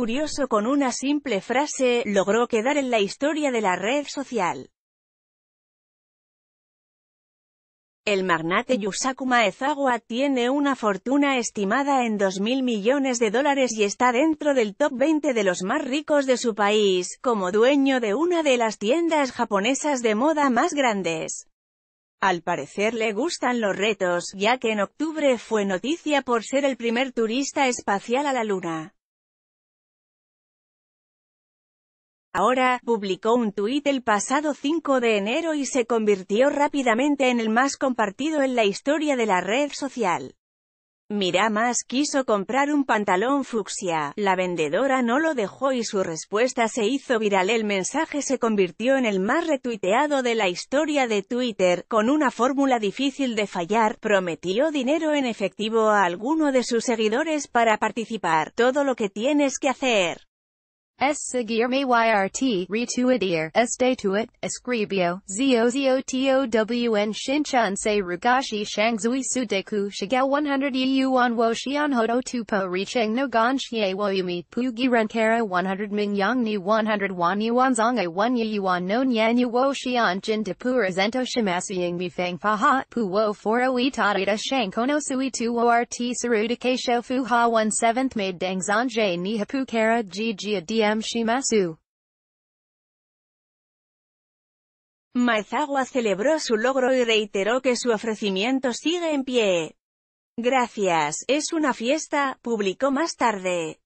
curioso con una simple frase, logró quedar en la historia de la red social. El magnate Yusaku Maezawa tiene una fortuna estimada en 2.000 millones de dólares y está dentro del top 20 de los más ricos de su país, como dueño de una de las tiendas japonesas de moda más grandes. Al parecer le gustan los retos, ya que en octubre fue noticia por ser el primer turista espacial a la Luna. Ahora, publicó un tuit el pasado 5 de enero y se convirtió rápidamente en el más compartido en la historia de la red social. Miramas quiso comprar un pantalón fucsia, la vendedora no lo dejó y su respuesta se hizo viral. El mensaje se convirtió en el más retuiteado de la historia de Twitter, con una fórmula difícil de fallar, prometió dinero en efectivo a alguno de sus seguidores para participar, todo lo que tienes que hacer. S. Sagir Mayrt, este Estatuit, Escribio, Zozotown Shinchan Se Rugashi Shangzui Sudeku Shigel 100 Yuan Wo Shian Hodo Tupo Recheng No Gan Shie Woyumi Pugi Renkara 100 ming yang Ni 100 Wan Yuan Zonga 1 Yuan No Nyan Yu Wo Shian Jin Depu Resento Shimasuying Mi Fang fa ha Pu Wo 40 Tarita Shang Kono Sui 2 ORT shou fu Ha 1 7th Made Dang Zanje Ni Hapu Kara G G Shimasu. Maezawa celebró su logro y reiteró que su ofrecimiento sigue en pie. Gracias, es una fiesta, publicó más tarde.